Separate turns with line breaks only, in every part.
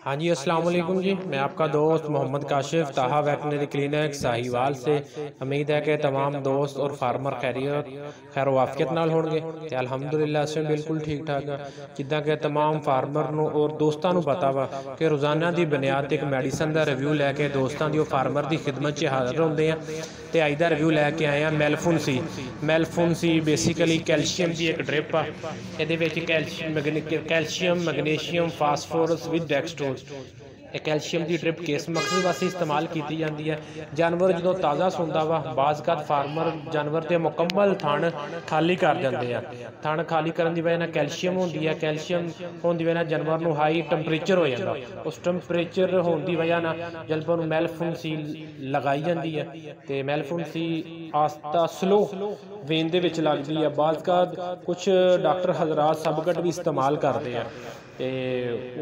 हाँ जी अस्सलाम वालेकुम जी मैं आपका दोस्त मोहम्मद काशिफ ताहा वैटनरी क्लिनिक साहिवाल से उम्मीद है कि तमाम दोस्त और फार्मर खैरियत खैर वाफियत ਨਾਲ ਹੋਣਗੇ ਤੇ ਅਲਹਮਦੁਲਿਲਾ ਅਸੀਂ ਬਿਲਕੁਲ ਠੀਕ ਠਾਕ ਆ ਜਿੱਦਾਂ ਕਿ तमाम ਫਾਰਮਰ ਨੂੰ ਔਰ ਦੋਸਤਾਂ ਨੂੰ ਪਤਾ ਵਾ ਕਿ ਰੋਜ਼ਾਨਾ ਦੀ ਬੁਨਿਆਦ ਤੇ ਇੱਕ ਮੈਡੀਸਨ ਦਾ ਰਿਵਿਊ ਲੈ ਕੇ ਦੋਸਤਾਂ ਦੀ ਉਹ ਫਾਰਮਰ ਦੀ ਖਿਦਮਤ 'ਚ ਹਾਜ਼ਰ ਹੁੰਦੇ ਆ ਤੇ ਅੱਜ ਦਾ ਰਿਵਿਊ ਲੈ ਕੇ ਆਏ ਆ ਮੈਲਫੁਨ ਸੀ ਮੈਲਫੁਨ ਸੀ ਬੇਸਿਕਲੀ ਕੈਲਸ਼ੀਅਮ ਦੀ ਇੱਕ ਡ੍ਰਿਪ ਆ ਇਹਦੇ ਵਿੱਚ calcium calcium magnesium phosphorus with dextrose ਇਹ ਕੈਲਸ਼ੀਅਮ ਦੀ ਡ੍ਰਿਪ ਕਿਸ ਮਕਸਦ ਵਾਸਤੇ ਇਸਤੇਮਾਲ ਕੀਤੀ ਜਾਂਦੀ ਹੈ। ਜਾਨਵਰ ਜਦੋਂ ਤਾਜ਼ਾ ਸੁੰਦਾ ਵਾ ਬਾਜ਼ਕਾਤ ਫਾਰਮਰ ਜਾਨਵਰ ਦੇ ਮੁਕੰਮਲ ਥਣ ਖਾਲੀ ਕਰ ਦਿੰਦੇ ਆ। ਥਣ ਖਾਲੀ ਕਰਨ ਦੀ ਵਜ੍ਹਾ ਨਾਲ ਕੈਲਸ਼ੀਅਮ ਹੁੰਦੀ ਹੈ। ਕੈਲਸ਼ੀਅਮ ਹੋਣ ਦੀ ਵਜ੍ਹਾ ਨਾਲ ਜਾਨਵਰ ਨੂੰ ਹਾਈ ਟੈਂਪਰੇਚਰ ਹੋ ਜਾਂਦਾ। ਉਸ ਟੈਂਪਰੇਚਰ ਹੋਣ ਦੀ ਵਜ੍ਹਾ ਨਾਲ ਜਾਨਵਰ ਨੂੰ ਮੈਲਫੁੰਸੀ ਲਗਾਈ ਜਾਂਦੀ ਹੈ ਤੇ ਮੈਲਫੁੰਸੀ ਆਸਤਾ ਸਲੋ ਵੇਨ ਦੇ ਵਿੱਚ ਲੱਗਦੀ ਹੈ। ਬਾਜ਼ਕਾਤ ਕੁਝ ਡਾਕਟਰ ਹਜ਼ਰਤ ਸਬਕਟ ਵੀ ਇਸਤੇਮਾਲ ਕਰਦੇ ਆ। ਤੇ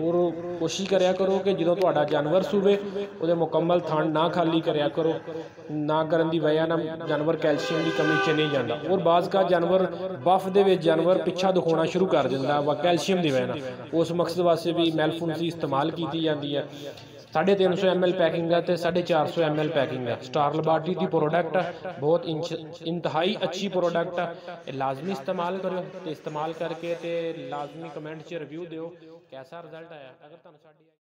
ਔਰ ਕੋਸ਼ਿਸ਼ ਕਰਿਆ ਕਰੋ ਕਿ ਜਦੋਂ ਤੁਹਾਡਾ ਜਾਨਵਰ ਸੂਵੇ, ਉਹਦੇ ਮੁਕੰਮਲ ਥਣ ਨਾ ਖਾਲੀ ਕਰਿਆ ਕਰੋ, ਨਾ ਕਰਨ ਦੀ ਵਜ੍ਹਾ ਨਾਲ ਜਾਨਵਰ ਕੈਲਸ਼ੀਅਮ ਦੀ ਕਮੀ ਚ ਨਹੀਂ ਜਾਂਦਾ। ਔਰ ਬਾਜ਼ ਕਾ ਜਾਨਵਰ ਬਫ ਦੇ ਵਿੱਚ ਜਾਨਵਰ ਪਿੱਛਾ ਦਿਖਾਉਣਾ ਸ਼ੁਰੂ ਕਰ ਦਿੰਦਾ ਵਾ ਕੈਲਸ਼ੀਅਮ ਦੀ ਵਜ੍ਹਾ ਨਾਲ। ਉਸ ਮਕਸਦ ਵਾਸਤੇ ਵੀ ਮੈਲਫੁੰਸੀ ਇਸਤੇਮਾਲ ਕੀਤੀ ਜਾਂਦੀ ਹੈ। 350 ml ਪੈਕਿੰਗ ਹੈ ਤੇ 450 ml ਪੈਕਿੰਗ ਹੈ ਸਟਾਰ ਲੈਬਾਰਟਰੀ ਦੀ ਪ੍ਰੋਡਕਟ ਹੈ ਬਹੁਤ ਇੰਚ- ਇੰਤਹਾਈ ਅੱਛੀ ਪ੍ਰੋਡਕਟ ਹੈ ਇਹ ਲਾਜ਼ਮੀ ਇਸਤੇਮਾਲ ਕਰਿਓ ਤੇ ਇਸਤੇਮਾਲ ਕਰਕੇ ਤੇ ਲਾਜ਼ਮੀ ਕਮੈਂਟ 'ਚ ਰਿਵਿਊ ਦਿਓ ਕੈਸਾ ਰਿਜ਼ਲਟ ਆਇਆ ਅਗਰ ਤੁਹਾਨੂੰ ਸਾਡੀ